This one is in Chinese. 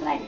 Like,